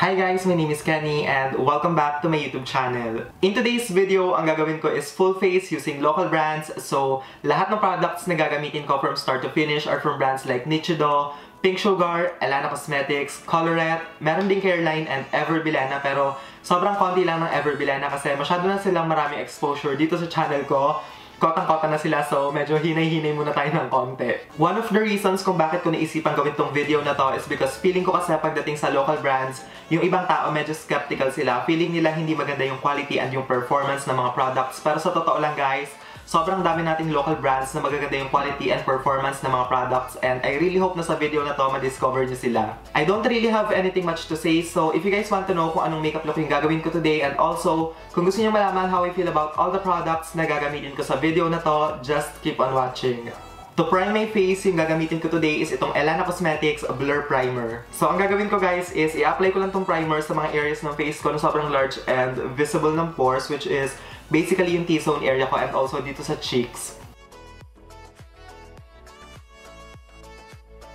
Hi guys, my name is Kenny and welcome back to my YouTube channel. In today's video, ang gagawin ko is full face using local brands. So, lahat ng products na gagamitin ko from start to finish are from brands like Nichido, Pink Sugar, Elana Cosmetics, Colorette, meron din Careline and Everbilena pero sobrang konti lang ng Everbilena kasi masyado na silang maraming exposure dito sa channel ko kotang-kota na sila so medyo hinay-hinay muna tayo ng konti. One of the reasons kung bakit ko naisipan gawin tong video na to is because feeling ko kasi pagdating sa local brands, yung ibang tao medyo skeptical sila. Feeling nila hindi maganda yung quality and yung performance ng mga products. Pero sa totoo lang guys, sobrang dami nating local brands na magaganda yung quality and performance ng mga products and I really hope na sa video na to ma-discover nyo sila. I don't really have anything much to say so if you guys want to know kung anong makeup look yung gagawin ko today and also kung gusto niyo malaman how I feel about all the products na gagamitin ko sa video na to, just keep on watching. To prime my face, yung gagamitin ko today is itong Elana Cosmetics Blur Primer. So, ang gagawin ko guys is i-apply ko lang tong primer sa mga areas ng face ko na sobrang large and visible ng pores which is basically yung T-zone area ko and also dito sa cheeks.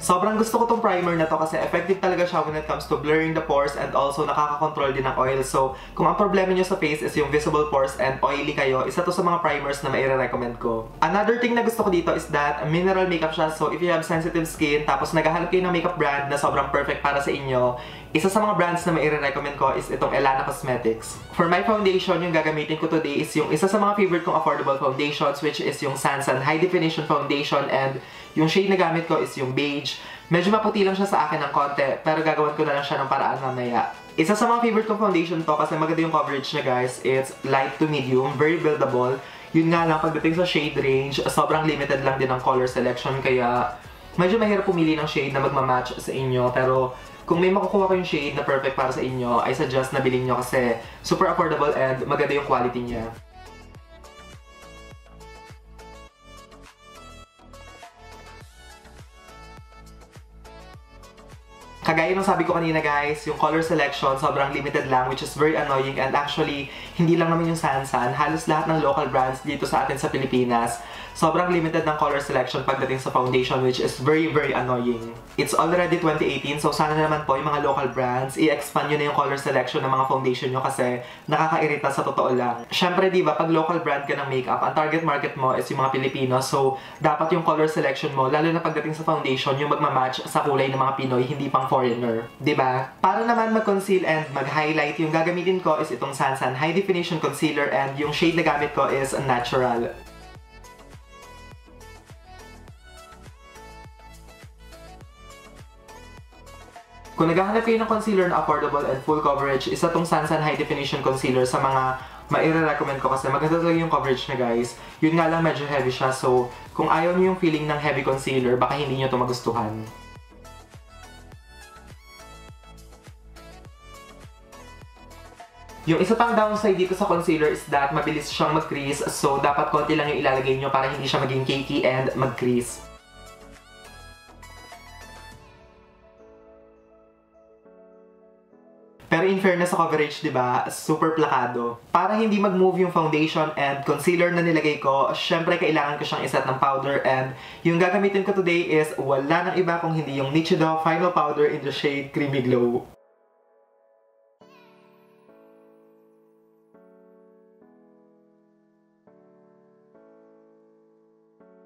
Sobrang gusto ko tong primer na to kasi effective talaga siya when it comes to blurring the pores and also nakaka-control din ng oil. So, kung ang problema nyo sa face is yung visible pores and oily kayo, isa to sa mga primers na maire-recommend ko. Another thing na gusto ko dito is that mineral makeup siya. So, if you have sensitive skin, tapos naghahanap kayo ng makeup brand na sobrang perfect para sa inyo, isa sa mga brands na maire-recommend ko is itong Elana Cosmetics. For my foundation, yung gagamitin ko today is yung isa sa mga favorite kong affordable foundations which is yung Sansan High Definition Foundation and yung shade na gamit ko is yung beige. Medyo maputi lang siya sa akin ng konti, pero gagawin ko na lang siya ng paraan mamaya. Isa sa mga favorite kong foundation to kasi maganda yung coverage niya guys. It's light to medium, very buildable. Yun nga lang, pagdating sa shade range, sobrang limited lang din ang color selection kaya medyo mahirap pumili ng shade na magmamatch sa inyo. Pero kung may makukuha ko yung shade na perfect para sa inyo, I suggest na bilhin nyo kasi super affordable and maganda yung quality niya. Kagaya ng sabi ko kanina guys, yung color selection sobrang limited lang which is very annoying and actually hindi lang naman yung Sansan, halos lahat ng local brands dito sa atin sa Pilipinas sobrang limited ng color selection pagdating sa foundation which is very, very annoying. It's already 2018 so sana naman po yung mga local brands i-expand nyo na yung color selection ng mga foundation nyo kasi nakakairita sa totoo lang. Siyempre, di ba, pag local brand ka ng makeup, ang target market mo is yung mga Pilipino so dapat yung color selection mo, lalo na pagdating sa foundation, yung magmamatch sa kulay ng mga Pinoy, hindi pang foreigner. Ba? Para naman mag-conceal and mag-highlight, yung gagamitin ko is itong Sansan High Definition Concealer and yung shade na gamit ko is Natural. Kung naghahanap kayo ng concealer na affordable and full coverage, isa tong Sansan High Definition Concealer sa mga maire-recommend ko kasi maganda talaga yung coverage niya guys. Yun nga lang medyo heavy siya so kung ayaw niyo yung feeling ng heavy concealer, baka hindi niyo to magustuhan. Yung isa pang downside dito sa concealer is that mabilis siyang mag-crease so dapat konti lang yung ilalagay nyo para hindi siya maging cakey and mag-crease. Fairness sa coverage, di ba, super plakado. Para hindi mag-move yung foundation and concealer na nilagay ko, syempre kailangan ko siyang iset ng powder and yung gagamitin ko today is wala nang iba kung hindi yung Nichido Final Powder in the shade Creamy Glow.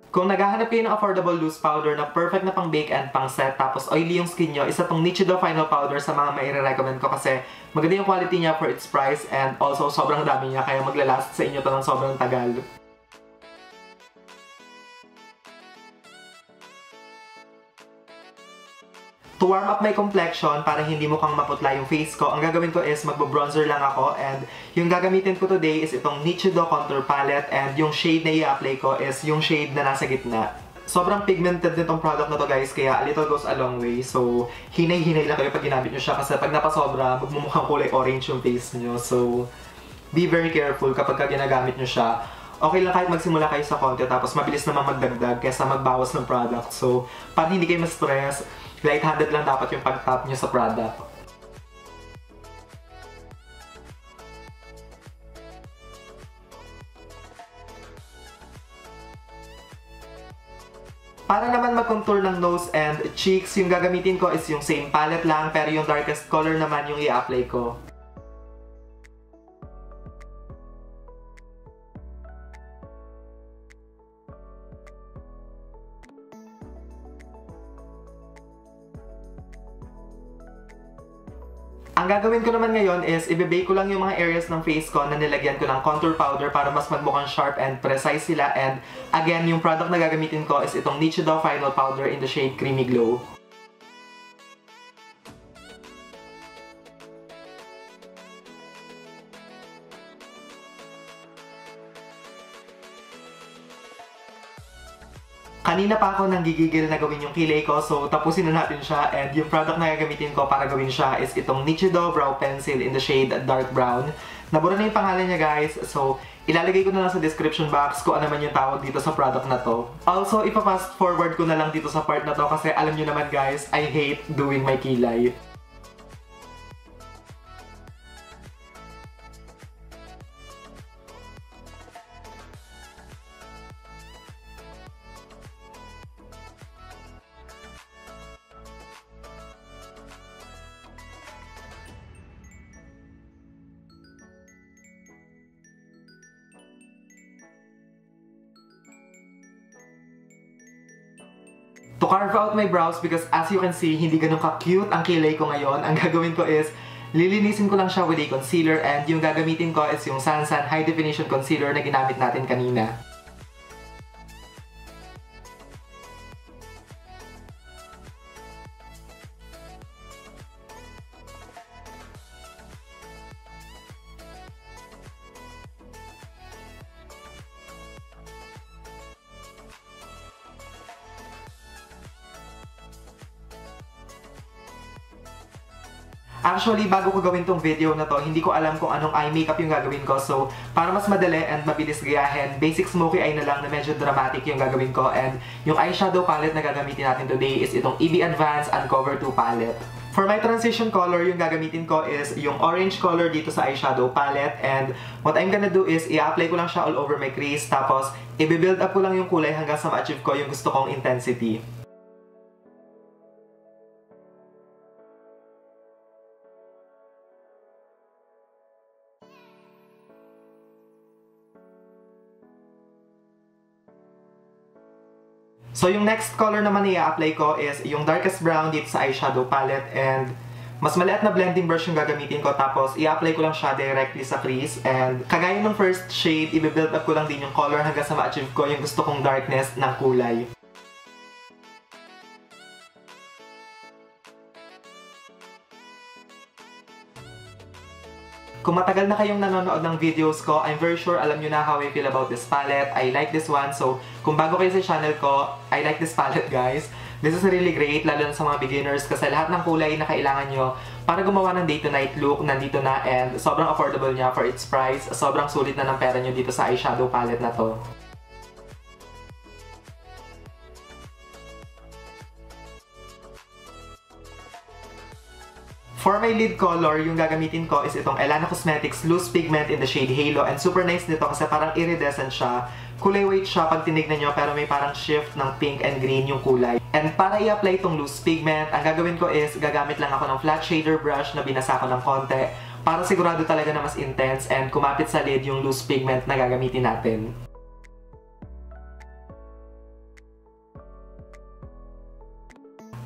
Kung naghahanap kayo ng affordable loose powder na perfect na pang bake and pang set tapos oily yung skin nyo, isa tong Nichido Final Powder sa mga maire-recommend ko kasi maganda yung quality niya for its price and also sobrang dami niya kaya maglalast sa inyo to ng sobrang tagal. To warm up my complexion para hindi mukhang maputla yung face ko, ang gagawin ko is magbo-bronzer lang ako and yung gagamitin ko today is itong Nichido Contour Palette and yung shade na i-apply ko is yung shade na nasa gitna. Sobrang pigmented nitong product na to guys, kaya a little goes a long way. So, hinay-hinay lang kayo pag ginamit nyo siya kasi pag napasobra, magmumukhang kulay orange yung face nyo. So, be very careful kapag ka ginagamit nyo siya okay lang kahit magsimula kayo sa konti tapos mabilis naman magdagdag kaysa magbawas ng product. So, para hindi kayo ma-stress, light-handed lang dapat yung pag-tap nyo sa product. Para naman mag-contour ng nose and cheeks, yung gagamitin ko is yung same palette lang, pero yung darkest color naman yung i-apply ko. Ang gagawin ko naman ngayon is ibibake ko lang yung mga areas ng face ko na nilagyan ko ng contour powder para mas magmukhang sharp and precise sila. And again, yung product na gagamitin ko is itong Nichido Final Powder in the shade Creamy Glow. Kanina pa ako nang gigigil na gawin yung kilay ko, so tapusin na natin siya. And yung product na gagamitin ko para gawin siya is itong Nichido Brow Pencil in the shade Dark Brown. Nabura na yung pangalan niya guys, so ilalagay ko na lang sa description box kung ano man yung tawag dito sa product na to. Also, ipa-fast forward ko na lang dito sa part na to kasi alam nyo naman guys, I hate doing my kilay. To carve out my brows because as you can see, hindi ganun ka-cute ang kilay ko ngayon. Ang gagawin ko is, lilinisin ko lang siya with a concealer and yung gagamitin ko is yung Sansan High Definition Concealer na ginamit natin kanina. Actually, bago ko gawin tong video na to, hindi ko alam kung anong eye makeup yung gagawin ko. So, para mas madali and mabilis gayahin, basic smoky eye na lang na medyo dramatic yung gagawin ko. And yung eyeshadow palette na gagamitin natin today is itong EB Advance Uncover 2 palette. For my transition color, yung gagamitin ko is yung orange color dito sa eyeshadow palette. And what I'm gonna do is, i-apply ko lang siya all over my crease. Tapos, i-build up ko lang yung kulay hanggang sa ma-achieve ko yung gusto kong intensity. So yung next color naman na i-apply ko is yung darkest brown dito sa eyeshadow palette. And mas maliit na blending brush yung gagamitin ko. Tapos i-apply ko lang siya directly sa crease. And kagaya ng first shade, i-build up ko lang din yung color hanggang sa ma-achieve ko yung gusto kong darkness ng kulay. Kung matagal na kayong nanonood ng videos ko, I'm very sure alam nyo na how I feel about this palette. I like this one. So, kung bago kayo sa channel ko, I like this palette, guys. This is really great, lalo na sa mga beginners kasi lahat ng kulay na kailangan nyo para gumawa ng day-to-night look, nandito na and sobrang affordable niya for its price. Sobrang sulit na ng pera nyo dito sa eyeshadow palette na to. For my lid color, yung gagamitin ko is itong Elana Cosmetics Loose Pigment in the shade Halo. And super nice nito kasi parang iridescent siya. Kulay white siya pag tinignan nyo pero may parang shift ng pink and green yung kulay. And para i-apply itong loose pigment, ang gagawin ko is gagamit lang ako ng flat shader brush na binasa ko ng konti para sigurado talaga na mas intense and kumapit sa lid yung loose pigment na gagamitin natin.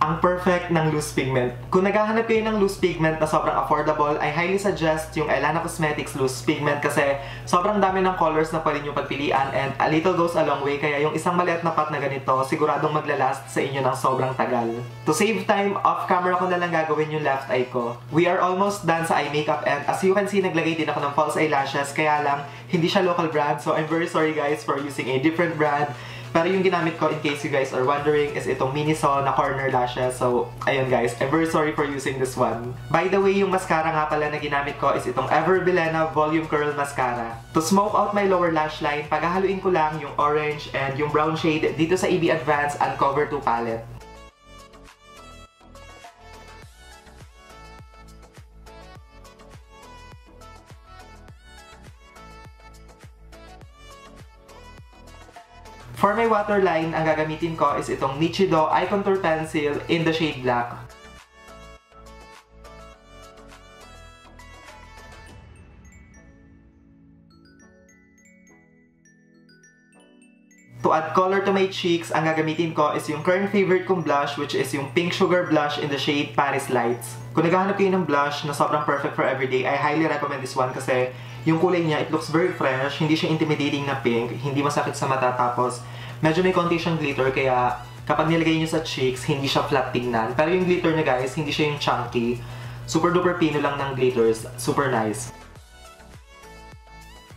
Ang perfect ng loose pigment. Kung naghahanap kayo ng loose pigment na sobrang affordable, I highly suggest yung Elana Cosmetics loose pigment kasi sobrang dami ng colors na pwede nyo pagpilian and a little goes a long way kaya yung isang maliit na pot na ganito siguradong maglalast sa inyo ng sobrang tagal. To save time, off camera ko na lang gagawin yung left eye ko. We are almost done sa eye makeup and as you can see, naglagay din ako ng false eyelashes kaya lang hindi siya local brand so I'm very sorry guys for using a different brand. Pero yung ginamit ko, in case you guys are wondering, is itong Miniso na corner lashes. So, ayun guys, I'm very sorry for using this one. By the way, yung mascara nga pala na ginamit ko is itong Ever Bilena Volume Curl Mascara. To smoke out my lower lash line, paghahaluin ko lang yung orange and yung brown shade dito sa EB Advance Uncover 2 palette. For my waterline, ang gagamitin ko is itong Nichido Eye Contour Pencil in the shade black. To add color to my cheeks, ang gagamitin ko is yung current favorite kong blush which is yung Pink Sugar Blush in the shade Paris Lights. Kung naghahanap kayo ng blush na sobrang perfect for everyday, I highly recommend this one kasi yung kulay niya, it looks very fresh, hindi siya intimidating na pink, hindi masakit sa mata tapos medyo may konti siyang glitter kaya kapag nilagay niyo sa cheeks, hindi siya flat tingnan. Pero yung glitter niya guys, hindi siya yung chunky. Super duper pino lang ng glitters. Super nice.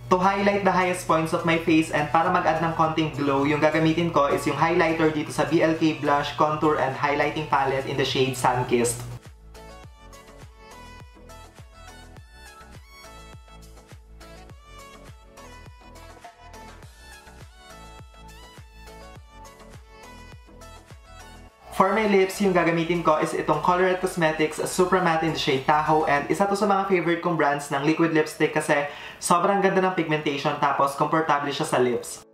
To highlight the highest points of my face and para mag-add ng konting glow, yung gagamitin ko is yung highlighter dito sa BLK Blush Contour and Highlighting Palette in the shade Sunkissed. For my lips, yung gagamitin ko is itong Colorette Cosmetics Super Matte in the shade Tahoe and isa to sa mga favorite kong brands ng liquid lipstick kasi sobrang ganda ng pigmentation tapos komportable siya sa lips.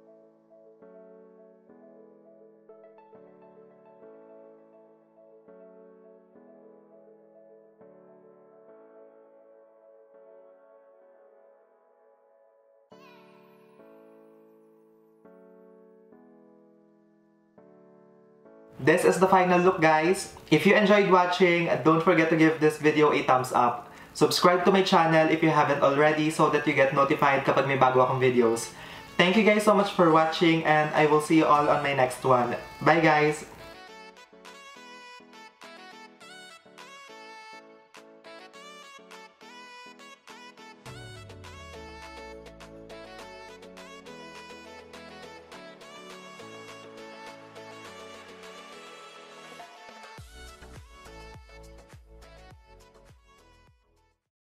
This is the final look guys. If you enjoyed watching, don't forget to give this video a thumbs up. Subscribe to my channel if you haven't already so that you get notified kapag may bago akong videos. Thank you guys so much for watching and I will see you all on my next one. Bye guys!